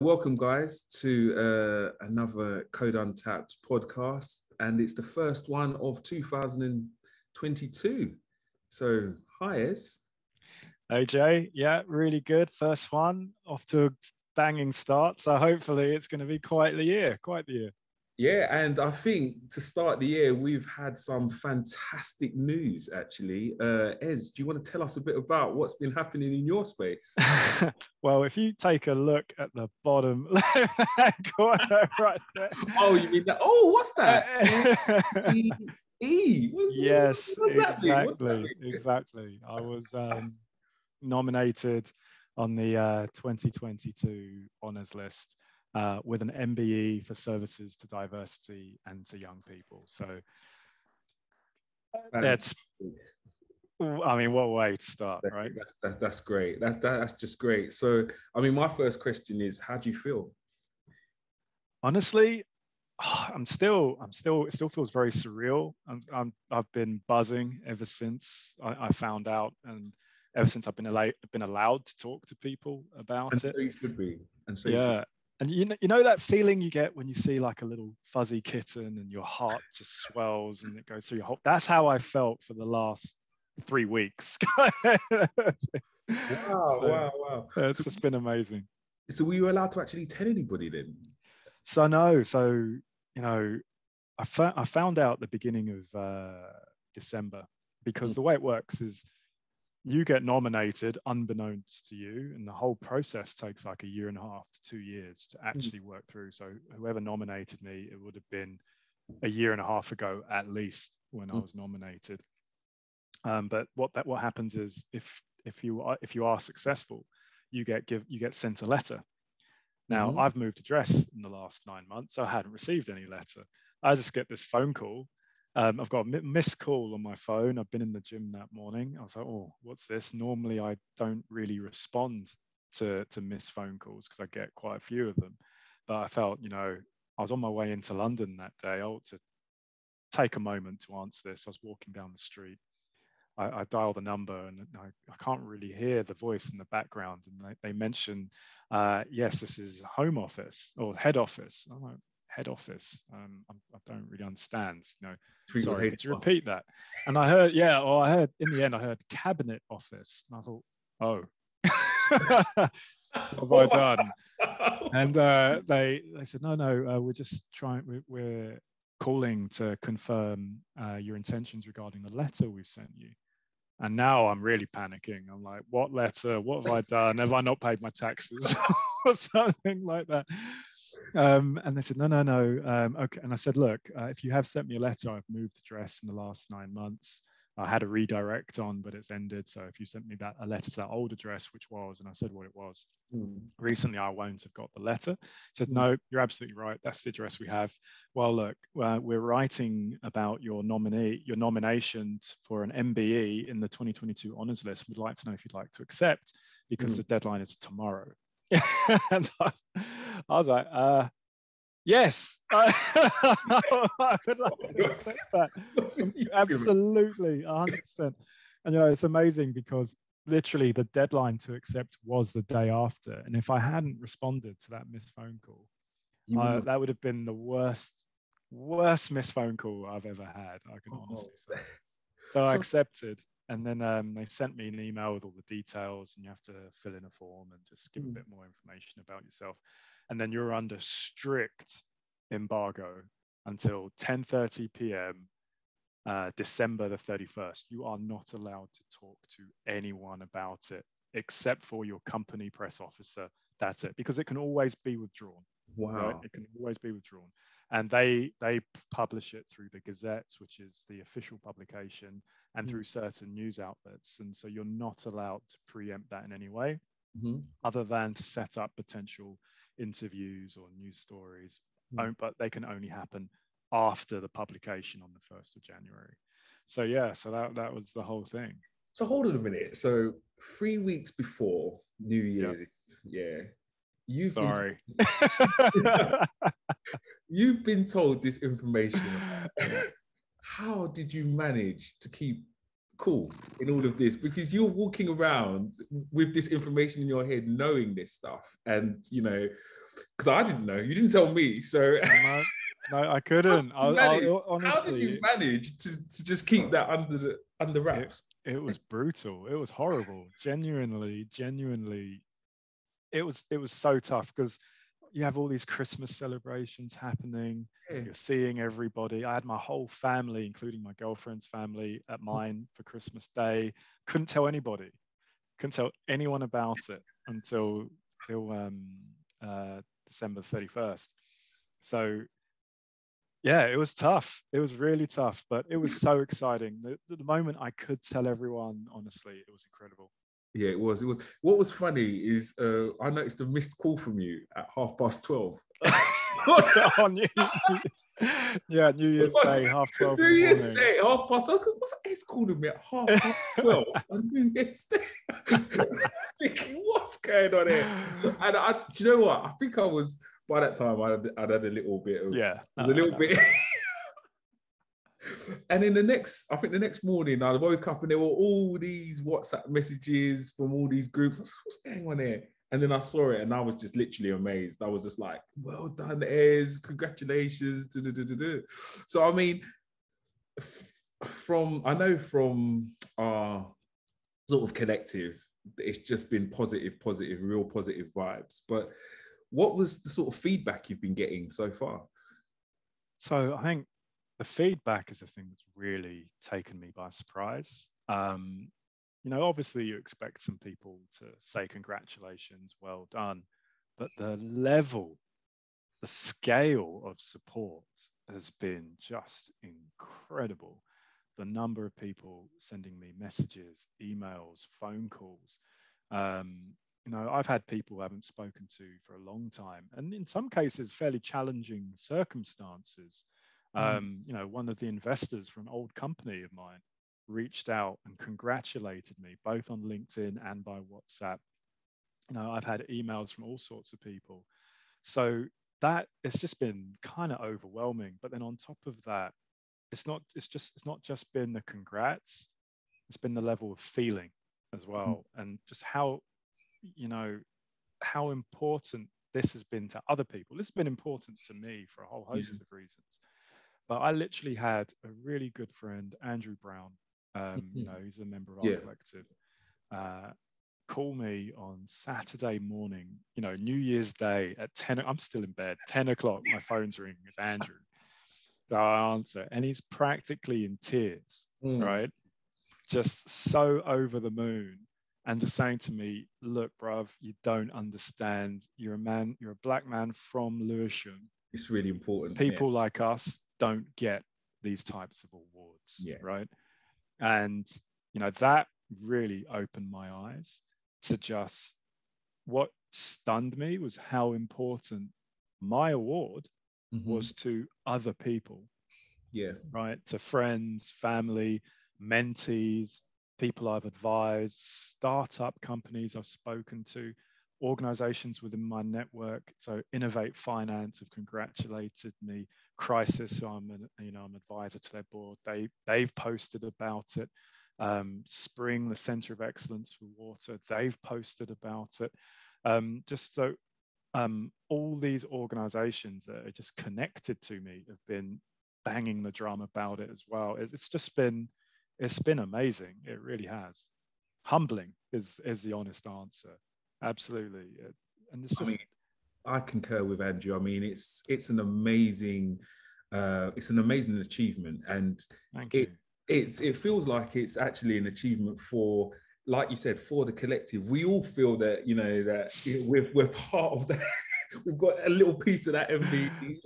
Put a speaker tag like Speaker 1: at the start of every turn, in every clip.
Speaker 1: Welcome, guys, to uh, another Code Untapped podcast, and it's the first one of 2022. So, hi, Ez.
Speaker 2: Hey, Jay. Yeah, really good. First one, off to a banging start. So, hopefully, it's going to be quite the year. Quite the year.
Speaker 1: Yeah, and I think to start the year, we've had some fantastic news actually. Uh, Ez, do you want to tell us a bit about what's been happening in your space?
Speaker 2: well, if you take a look at the bottom left corner right there.
Speaker 1: Oh, you mean that? Oh, what's that? e. e.
Speaker 2: What's, yes, exactly. Exactly. I was um, nominated on the uh, 2022 honors list uh, with an MBE for services to diversity and to young people. So that's, I mean, what way to start, right?
Speaker 1: That's, that, that's great. That's, that, that's just great. So, I mean, my first question is, how do you feel?
Speaker 2: Honestly, I'm still, I'm still, it still feels very surreal. I'm, I'm I've been buzzing ever since I, I found out, and ever since I've been allowed, been allowed to talk to people about
Speaker 1: and
Speaker 2: it.
Speaker 1: So you should be. And so
Speaker 2: yeah, and you know, you know that feeling you get when you see like a little fuzzy kitten and your heart just swells and it goes through your whole. That's how I felt for the last three weeks.
Speaker 1: wow, so, wow, wow!
Speaker 2: It's just been amazing.
Speaker 1: So were you allowed to actually tell anybody then?
Speaker 2: So no, so you know, I, fa- I found out the beginning of uh, December because mm. the way it works is you get nominated unbeknownst to you and the whole process takes like a year and a half to two years to hmm. actually work through so whoever nominated me it would have been a year and a half ago at least when mm. i was nominated um, but what that what happens is if if you are if you are successful you get give you get sent a letter now mm-hmm. i've moved address in the last nine months so i hadn't received any letter i just get this phone call um, I've got a missed call on my phone. I've been in the gym that morning. I was like, oh, what's this? Normally, I don't really respond to, to missed phone calls because I get quite a few of them. But I felt, you know, I was on my way into London that day. I ought to take a moment to answer this. I was walking down the street. I, I dial the number and I, I, can't really hear the voice in the background. And they, they mention, uh, yes, this is home office or head office. I'm like, head office. Um, I, don't really understand. You know, sorry, could you repeat that? And I heard, yeah, or I heard in the end, I heard cabinet office, and I thought, oh, what have I done? and uh, they they said, no, no, uh, we're just trying, we're, we're calling to confirm uh, your intentions regarding the letter we've sent you. And now I'm really panicking. I'm like, what letter? What have I done? Have I not paid my taxes or something like that? Um, and they said, no, no, no. Um, okay. And I said, look, uh, if you have sent me a letter, I've moved address in the last nine months. I had a redirect on, but it's ended. So if you sent me that a letter to that old address, which was, and I said what it was. Mm. Recently, I won't have got the letter. said, mm. no, you're absolutely right. That's the address we have. Well, look, uh, we're writing about your nominee, your nomination for an MBE in the 2022 honors list. We'd like to know if you'd like to accept because mm. the deadline is tomorrow. and I, I, was like, uh, yes, I, would like to accept that. Absolutely, 100%. And you know, it's amazing because literally the deadline to accept was the day after. And if I hadn't responded to that missed phone call, uh, that would have been the worst, worst missed phone call I've ever had. I can oh. honestly say. So, I accepted and then um, they sent me an email with all the details and you have to fill in a form and just give mm. a bit more information about yourself and then you're under strict embargo until 10:30 p.m. Uh, December the 31st. You are not allowed to talk to anyone about it except for your company press officer. That's it, because it can always be withdrawn.
Speaker 1: Wow. Right?
Speaker 2: It can always be withdrawn and they they publish it through the Gazette, which is the official publication, and mm-hmm. through certain news outlets. And so you're not allowed to preempt that in any way, mm-hmm. other than to set up potential interviews or news stories. Mm-hmm. But they can only happen after the publication on the first of January. So yeah, so that that was the whole thing.
Speaker 1: So hold on a minute. So three weeks before New Year's, yeah, yeah
Speaker 2: you sorry.
Speaker 1: You've been told this information. How did you manage to keep cool in all of this? Because you're walking around with this information in your head, knowing this stuff. And, you know, because I didn't know. You didn't tell me, so.
Speaker 2: no, no, I couldn't. I, I, honestly,
Speaker 1: how did you manage to, to just keep that under the under wraps?
Speaker 2: It, it was brutal. It was horrible. Genuinely, genuinely, it was it was so tough because you have all these Christmas celebrations happening. Yeah. You're seeing everybody. I had my whole family, including my girlfriend's family, at mm-hmm. mine for Christmas Day. Couldn't tell anybody. Couldn't tell anyone about it until till um, uh, December 31st. So yeah, it was tough. It was really tough, but it was so exciting. The, the moment I could tell everyone, honestly, it was incredible.
Speaker 1: Yeah, it was. It was. What was funny is uh, I noticed a missed call from you at half past twelve.
Speaker 2: on New Year's, yeah, New Year's Day, half twelve.
Speaker 1: New Year's Day, half past. What's It's calling me at half past twelve on New Year's Day? thinking, what's going on here? And I, do you know what? I think I was by that time. I would I'd had a little bit of
Speaker 2: yeah,
Speaker 1: a little bit. And then the next, I think the next morning, I woke up and there were all these WhatsApp messages from all these groups. What's going on here? And then I saw it and I was just literally amazed. I was just like, well done, Ez, congratulations. So, I mean, from, I know from our sort of collective, it's just been positive, positive, real positive vibes. But what was the sort of feedback you've been getting so far?
Speaker 2: So I think the feedback is the thing that's really taken me by surprise. Um, you know, obviously you expect some people to say congratulations, well done, but the level, the scale of support has been just incredible. The number of people sending me messages, emails, phone calls. Um, you know, I've had people I haven't spoken to for a long time, and in some cases, fairly challenging circumstances. Mm. Um, you know, one of the investors from an old company of mine reached out and congratulated me both on LinkedIn and by WhatsApp. You know, I've had emails from all sorts of people. So that it's just been kind of overwhelming. But then on top of that, it's not it's just it's not just been the congrats, it's been the level of feeling as mm. well. Mm. And just how, you know, how important this has been to other people. This has been important to me for a whole host of reasons. But I literally had a really good friend, Andrew Brown. Um, you know, he's a member of our yeah. collective. Uh, call me on Saturday morning, you know, New Year's Day at 10. I'm still in bed, 10 o'clock. My phone's ringing. It's Andrew. So I answer, and he's practically in tears, mm. right? Just so over the moon and just saying to me, look, bruv, you don't understand. You're a man, you're a black man from Lewisham.
Speaker 1: It's really important.
Speaker 2: People yeah. like us don't get these types of awards,
Speaker 1: yeah.
Speaker 2: right? And you know that really opened my eyes to just what stunned me was how important my award mm-hmm. was to other people.
Speaker 1: Yeah.
Speaker 2: Right. To friends, family, mentees, people I've advised, startup companies I've spoken to, organizations within my network. So Innovate Finance have congratulated me. Crisis, so I'm an, you know I'm advisor to their board. They they've posted about it. Um, Spring, the Center of Excellence for Water, they've posted about it. Um, just so um, all these organizations that are just connected to me have been banging the drum about it as well. It's just been it's been amazing. It really has. Humbling is is the honest answer absolutely. And it's just. I, mean,
Speaker 1: I concur with Andrew. I mean, it's it's an amazing, uh, it's an amazing achievement, and
Speaker 2: Thank
Speaker 1: it you. it's it feels like it's actually an achievement for like you said, for the collective, we all feel that you know that we're we're part of that. We've got a little piece of that MVP.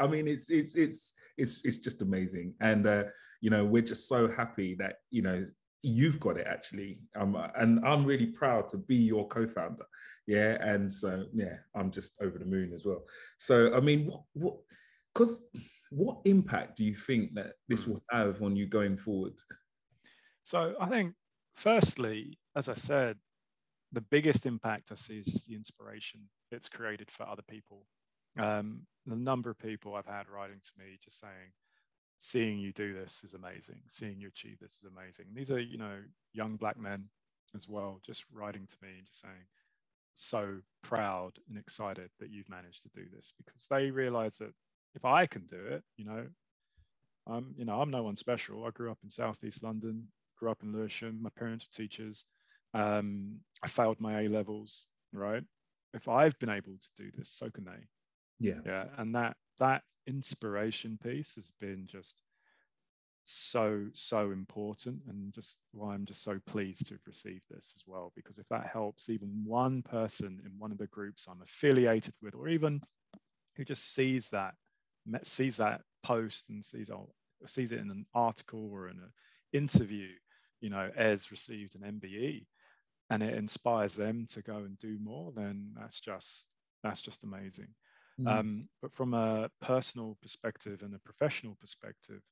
Speaker 1: I mean, it's it's it's it's it's just amazing, and uh, you know we're just so happy that you know you've got it actually. Um, and i'm really proud to be your co-founder. Yeah and so yeah i'm just over the moon as well. So i mean what what because what impact do you think that this will have on you going forward?
Speaker 2: So i think firstly as i said the biggest impact i see is just the inspiration it's created for other people. Um, the number of people i've had writing to me just saying seeing you do this is amazing. Seeing you achieve this is amazing. These are, you know, young black men as well, just writing to me and just saying, so proud and excited that you've managed to do this because they realize that if I can do it, you know, I'm, you know, I'm no one special. I grew up in Southeast London, grew up in Lewisham. My parents were teachers. Um, I failed my A levels, right? If I've been able to do this, so can they.
Speaker 1: Yeah.
Speaker 2: Yeah. And that that inspiration piece has been just so so important and just why i'm just so pleased to have received this as well because if that helps even one person in one of the groups i'm affiliated with or even who just sees that sees that post and sees oh, sees it in an article or in an interview you know as received an mbe and it inspires them to go and do more then that's just that's just amazing mm. um, but from a personal perspective and a professional perspective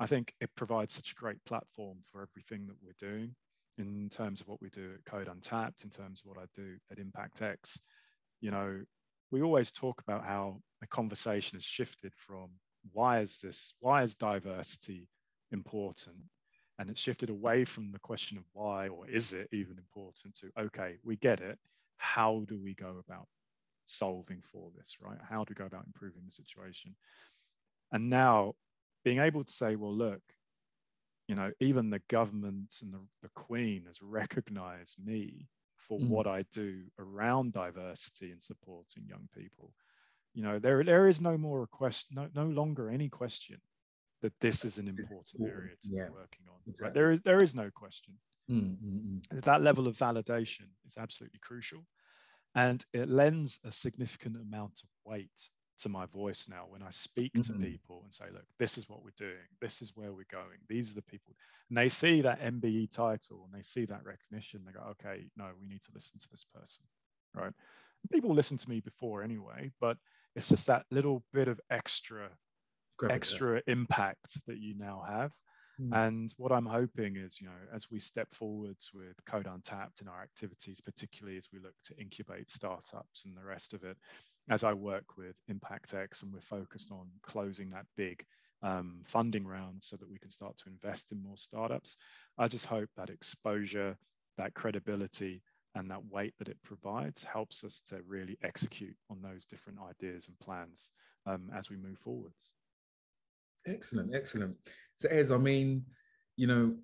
Speaker 2: I think it provides such a great platform for everything that we're doing in terms of what we do at Code Untapped, in terms of what I do at ImpactX. You know, we always talk about how the conversation has shifted from why is this, why is diversity important? And it's shifted away from the question of why or is it even important to, okay, we get it. How do we go about solving for this, right? How do we go about improving the situation? And now being able to say, well, look, you know, even the government and the, the Queen has recognized me for mm. what I do around diversity and supporting young people. You know, there there is no more a question, no, no longer any question that this is an important area to yeah, be working on. Exactly. Right? There is there is no question. Mm, mm, mm, that level of validation is absolutely crucial, and it lends a significant amount of weight to my voice now when I speak mm-hmm. to people and say, look, this is what we're doing, this is where we're going, these are the people. And they see that MBE title and they see that recognition, they go, okay, no, we need to listen to this person. Right. People listen to me before anyway, but it's just that little bit of extra extra impact that you now have. Mm. And what I'm hoping is, you know, as we step forwards with Code Untapped in our activities, particularly as we look to incubate startups and the rest of it, as I work with ImpactX and we're focused on closing that big um, funding round so that we can start to invest in more startups. I just hope that exposure, that credibility, and that weight that it provides helps us to really execute on those different ideas and plans um, as we move forwards.
Speaker 1: Excellent, excellent. So, Ez, I mean, you know,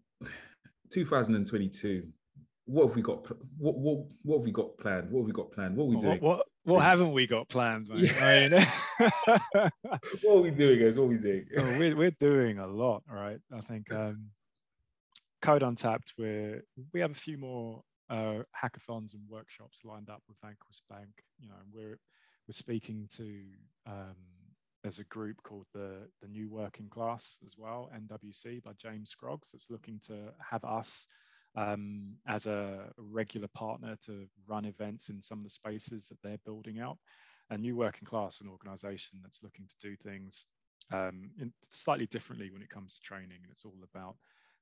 Speaker 1: 2022. What have we got? What what what have we got planned? What have we got planned? What are we doing?
Speaker 2: What what, what haven't we got planned? Yeah. I
Speaker 1: mean, what are we doing, guys? What are we doing?
Speaker 2: we're we're doing a lot, right? I think um, Code Untapped. We're we have a few more uh, hackathons and workshops lined up with Vanquis Bank. You know, we're we're speaking to um, there's a group called the, the New Working Class as well, NWC by James Scroggs, that's looking to have us um, as a regular partner to run events in some of the spaces that they're building out. A New Working Class, an organization that's looking to do things um, slightly differently when it comes to training. And it's all about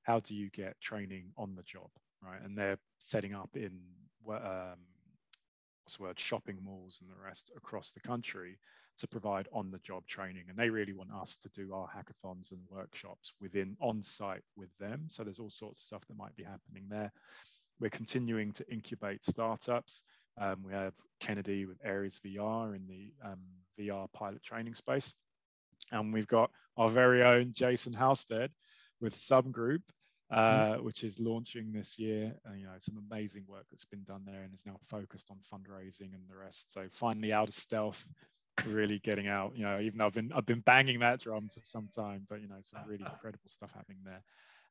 Speaker 2: how do you get training on the job, right? And they're setting up in um, what's the word, shopping malls and the rest across the country to provide on the job training. And they really want us to do our hackathons and workshops within on site with them. So there's all sorts of stuff that might be happening there. We're continuing to incubate startups. Um, we have Kennedy with Aries VR in the um, VR pilot training space. And we've got our very own Jason Halstead with Subgroup, uh, mm-hmm. which is launching this year. Uh, you know, some amazing work that's been done there and is now focused on fundraising and the rest. So finally out of stealth, really getting out. You know, even though I've been I've been banging that drum for some time, but you know, some really incredible stuff happening there.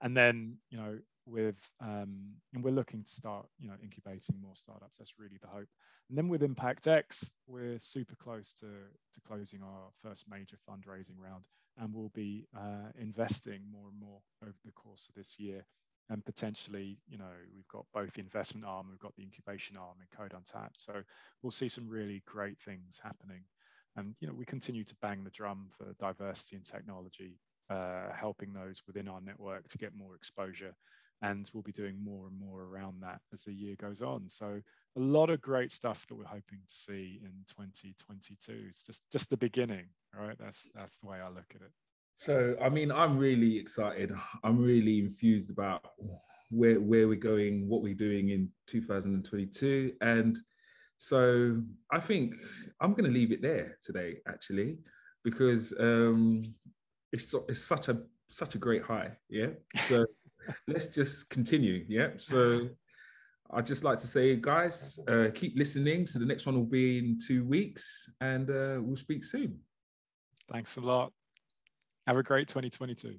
Speaker 2: And then you know, with um, and we're looking to start you know incubating more startups. That's really the hope. And then with ImpactX, we're super close to to closing our first major fundraising round, and we'll be uh, investing more and more over the course of this year and potentially, you know, we've got both the investment arm, we've got the incubation arm in Code Untapped. So we'll see some really great things happening and you know, we continue to bang the drum for diversity and technology, uh, helping those within our network to get more exposure. And we'll be doing more and more around that as the year goes on. So a lot of great stuff that we're hoping to see in 2022. It's just just the beginning, right? That's that's the way I look at it.
Speaker 1: So I mean, I'm really excited. I'm really infused about where where we're going, what we're doing in 2022, and So I think I'm going to leave it there today, actually, because um, it's it's such a such a great high. Yeah. So let's just continue. Yeah. So I'd just like to say, guys, uh, keep listening. So the next one will be in two weeks, and uh, we'll speak soon.
Speaker 2: Thanks a lot. Have a great 2022.